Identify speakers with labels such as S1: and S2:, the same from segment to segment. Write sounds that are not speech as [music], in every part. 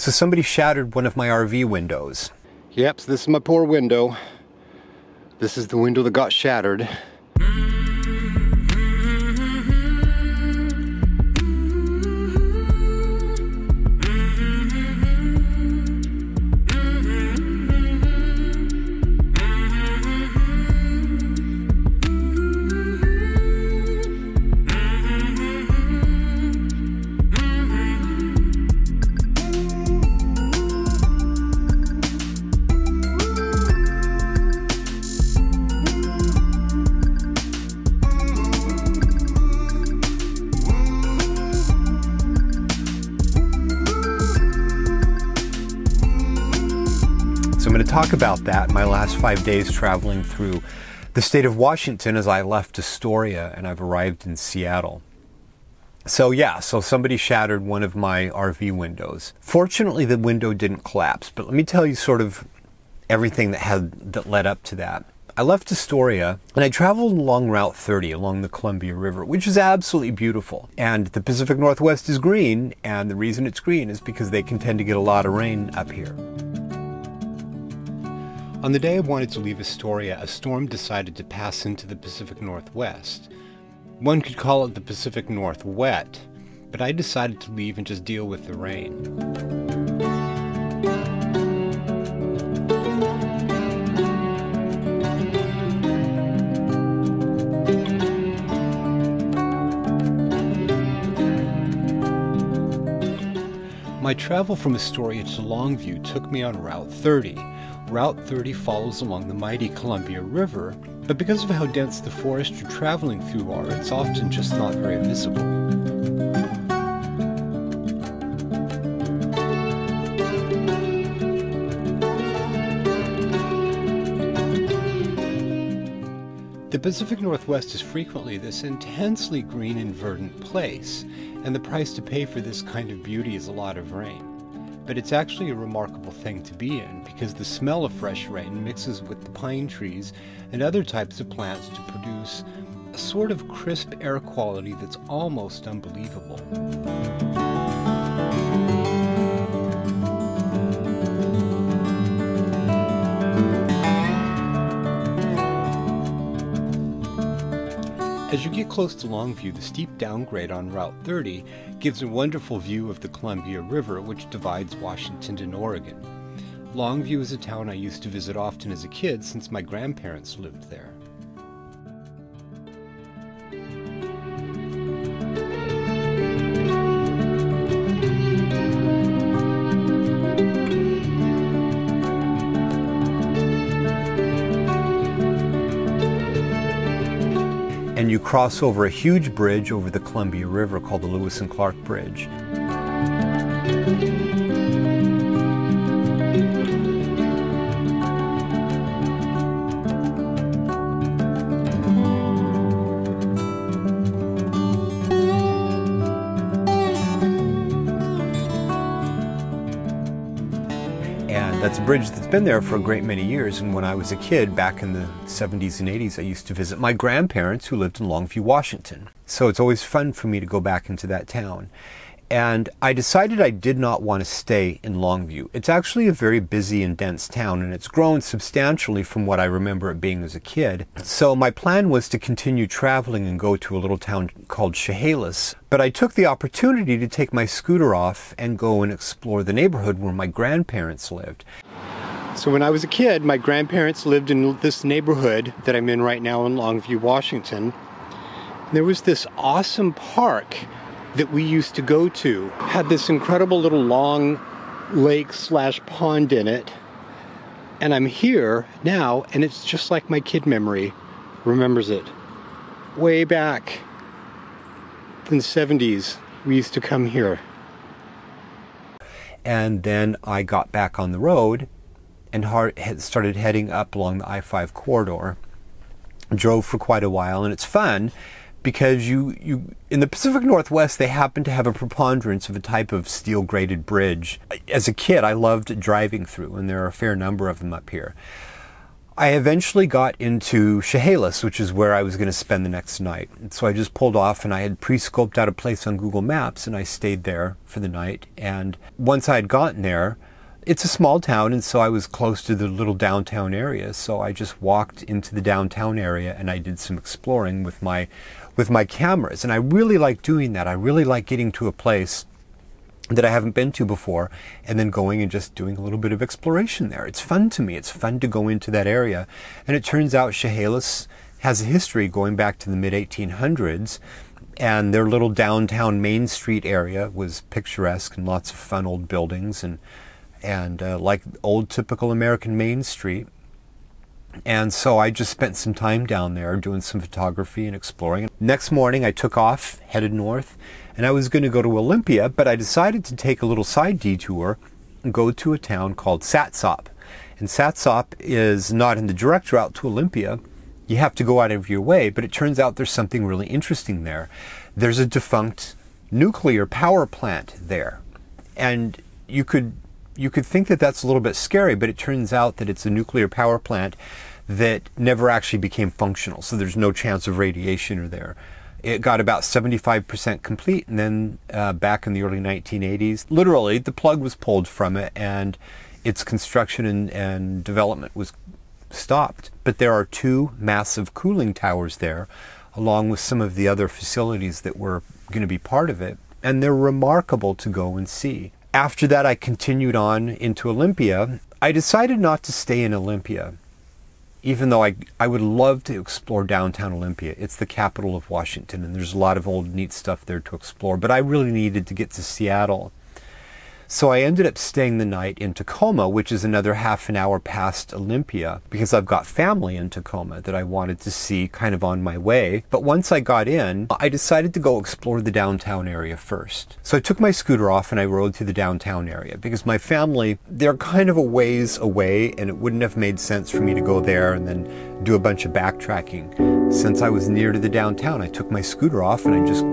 S1: So somebody shattered one of my RV windows.
S2: Yep, so this is my poor window. This is the window that got shattered.
S1: About that, my last five days traveling through the state of Washington as I left Astoria and I've arrived in Seattle. So yeah, so somebody shattered one of my RV windows. Fortunately, the window didn't collapse, but let me tell you sort of everything that had that led up to that. I left Astoria and I traveled along Route 30 along the Columbia River, which is absolutely beautiful. And the Pacific Northwest is green, and the reason it's green is because they can tend to get a lot of rain up here. On the day I wanted to leave Astoria, a storm decided to pass into the Pacific Northwest. One could call it the Pacific Northwet, but I decided to leave and just deal with the rain. My travel from Astoria to Longview took me on Route 30. Route 30 follows along the mighty Columbia River, but because of how dense the forests you're traveling through are, it's often just not very visible. The Pacific Northwest is frequently this intensely green and verdant place, and the price to pay for this kind of beauty is a lot of rain. But it's actually a remarkable thing to be in because the smell of fresh rain mixes with the pine trees and other types of plants to produce a sort of crisp air quality that's almost unbelievable. As you get close to Longview, the steep downgrade on Route 30 gives a wonderful view of the Columbia River, which divides Washington and Oregon. Longview is a town I used to visit often as a kid since my grandparents lived there. Cross over a huge bridge over the Columbia River called the Lewis and Clark Bridge. That's a bridge that's been there for a great many years. And when I was a kid, back in the 70s and 80s, I used to visit my grandparents who lived in Longview, Washington. So it's always fun for me to go back into that town. And I decided I did not want to stay in Longview. It's actually a very busy and dense town, and it's grown substantially from what I remember it being as a kid. So my plan was to continue traveling and go to a little town called Chehalis. But I took the opportunity to take my scooter off and go and explore the neighborhood where my grandparents lived. So when I was a kid, my grandparents lived in this neighborhood that I'm in right now in Longview, Washington. There was this awesome park that we used to go to had this incredible little long lake slash pond in it. And i'm here now and it's just like my kid memory remembers it. Way back in the 70s we used to come here. And then i got back on the road and started heading up along the i-5 corridor. Drove for quite a while and it's fun because you, you in the Pacific Northwest they happen to have a preponderance of a type of steel grated bridge. As a kid, I loved driving through, and there are a fair number of them up here. I eventually got into Chehalis, which is where I was going to spend the next night. So I just pulled off and I had pre scoped out a place on Google Maps and I stayed there for the night. And once I had gotten there, it's a small town, and so I was close to the little downtown area. So I just walked into the downtown area and I did some exploring with my with my cameras. And I really like doing that. I really like getting to a place that I haven't been to before and then going and just doing a little bit of exploration there. It's fun to me. It's fun to go into that area. And it turns out Chehalis has a history going back to the mid 1800s. And their little downtown Main Street area was picturesque and lots of fun old buildings and and uh, like old typical American Main Street. And so I just spent some time down there doing some photography and exploring. Next morning, I took off, headed north, and I was going to go to Olympia, but I decided to take a little side detour and go to a town called Satsop. And Satsop is not in the direct route to Olympia. You have to go out of your way, but it turns out there's something really interesting there. There's a defunct nuclear power plant there. And you could you could think that that's a little bit scary, but it turns out that it's a nuclear power plant that never actually became functional. So there's no chance of radiation or there. It got about 75% complete, and then uh, back in the early 1980s, literally the plug was pulled from it, and its construction and, and development was stopped. But there are two massive cooling towers there, along with some of the other facilities that were going to be part of it, and they're remarkable to go and see after that, I continued on into Olympia. I decided not to stay in Olympia, even though I, I would love to explore downtown Olympia. It's the capital of Washington, and there's a lot of old, neat stuff there to explore. But I really needed to get to Seattle. So I ended up staying the night in Tacoma, which is another half an hour past Olympia, because I've got family in Tacoma that I wanted to see kind of on my way. But once I got in, I decided to go explore the downtown area first. So I took my scooter off and I rode through the downtown area because my family, they're kind of a ways away and it wouldn't have made sense for me to go there and then do a bunch of backtracking. Since I was near to the downtown, I took my scooter off and I just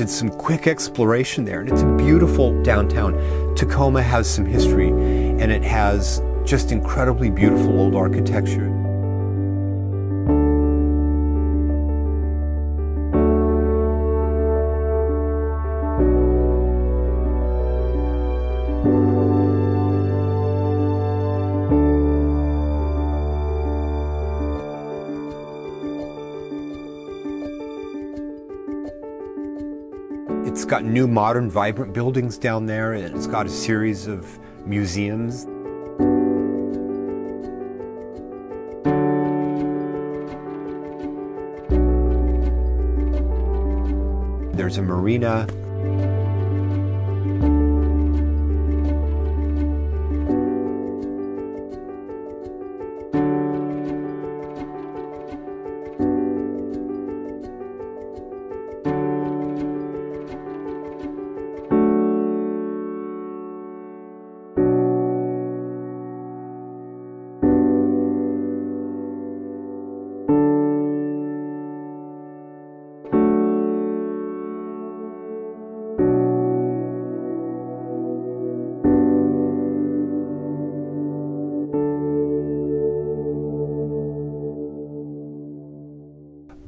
S1: did some quick exploration there, and it's a beautiful downtown. Tacoma has some history, and it has just incredibly beautiful old architecture. Got new, modern, vibrant buildings down there, and it's got a series of museums. There's a marina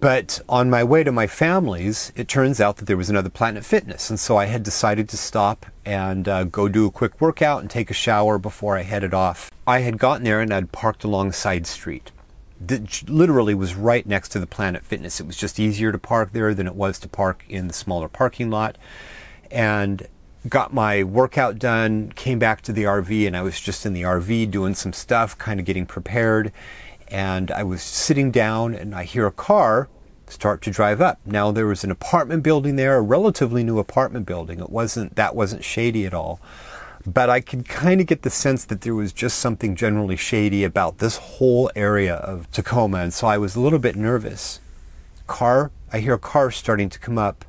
S1: But on my way to my family's, it turns out that there was another Planet Fitness. And so I had decided to stop and uh, go do a quick workout and take a shower before I headed off. I had gotten there and I'd parked along side street. That literally was right next to the Planet Fitness. It was just easier to park there than it was to park in the smaller parking lot. And got my workout done, came back to the RV, and I was just in the RV doing some stuff, kind of getting prepared and I was sitting down and I hear a car start to drive up. Now there was an apartment building there, a relatively new apartment building. It wasn't that wasn't shady at all. But I could kind of get the sense that there was just something generally shady about this whole area of Tacoma, and so I was a little bit nervous. Car, I hear a car starting to come up.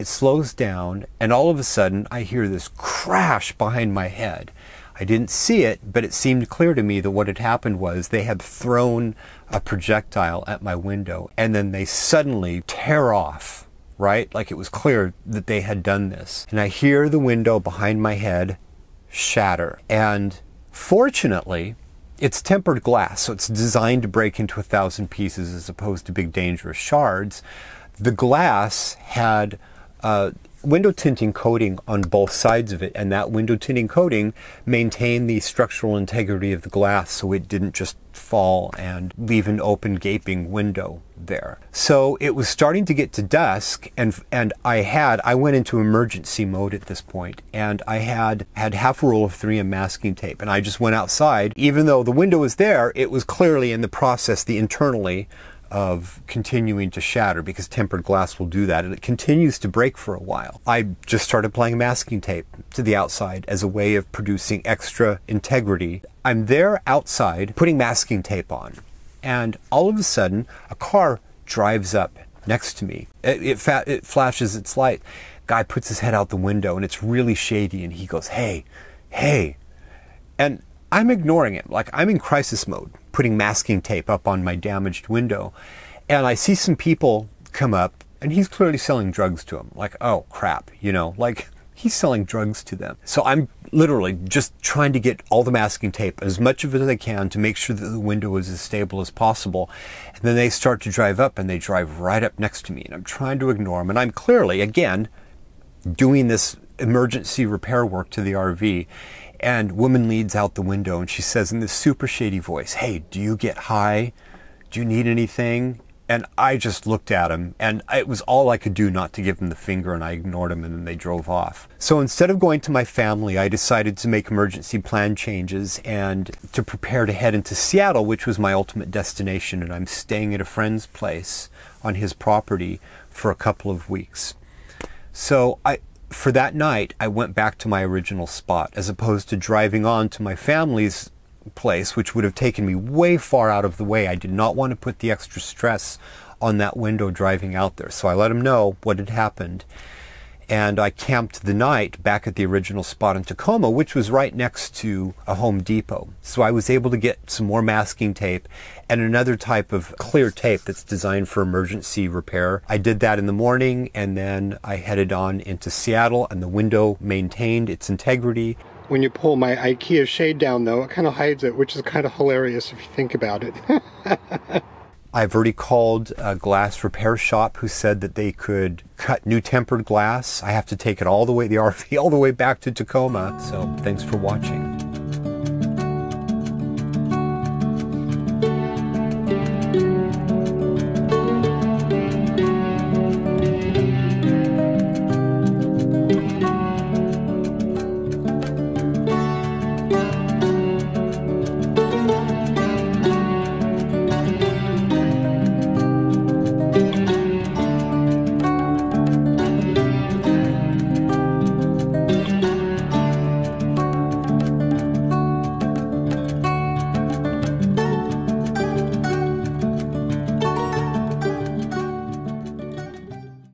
S1: It slows down, and all of a sudden I hear this crash behind my head. I didn't see it, but it seemed clear to me that what had happened was they had thrown a projectile at my window and then they suddenly tear off, right? Like it was clear that they had done this. And I hear the window behind my head shatter. And fortunately, it's tempered glass, so it's designed to break into a thousand pieces as opposed to big dangerous shards. The glass had uh, window tinting coating on both sides of it, and that window tinting coating maintained the structural integrity of the glass so it didn't just fall and leave an open gaping window there. So it was starting to get to dusk and and I had I went into emergency mode at this point and I had had half a roll of 3M masking tape and I just went outside even though the window was there it was clearly in the process the internally of continuing to shatter because tempered glass will do that and it continues to break for a while. I just started applying masking tape to the outside as a way of producing extra integrity. I'm there outside putting masking tape on and all of a sudden a car drives up next to me. It, it, fa- it flashes its light. Guy puts his head out the window and it's really shady and he goes, "Hey, hey." And I'm ignoring it. Like I'm in crisis mode, putting masking tape up on my damaged window. And I see some people come up and he's clearly selling drugs to them. Like, oh crap, you know, like [laughs] he's selling drugs to them. So I'm literally just trying to get all the masking tape, as much of it as I can, to make sure that the window is as stable as possible. And then they start to drive up and they drive right up next to me. And I'm trying to ignore them. And I'm clearly, again, doing this emergency repair work to the RV. And woman leads out the window and she says in this super shady voice, Hey, do you get high? Do you need anything? And I just looked at him and it was all I could do not to give him the finger and I ignored him and then they drove off. So instead of going to my family, I decided to make emergency plan changes and to prepare to head into Seattle, which was my ultimate destination. And I'm staying at a friend's place on his property for a couple of weeks. So I, for that night, I went back to my original spot as opposed to driving on to my family's place, which would have taken me way far out of the way. I did not want to put the extra stress on that window driving out there. So I let him know what had happened and I camped the night back at the original spot in Tacoma, which was right next to a Home Depot. So I was able to get some more masking tape and another type of clear tape that's designed for emergency repair. I did that in the morning and then I headed on into Seattle and the window maintained its integrity.
S2: When you pull my IKEA shade down though, it kind of hides it, which is kind of hilarious if you think about it. [laughs]
S1: I've already called a glass repair shop who said that they could cut new tempered glass. I have to take it all the way, the [laughs] RV, all the way back to Tacoma. So thanks for watching.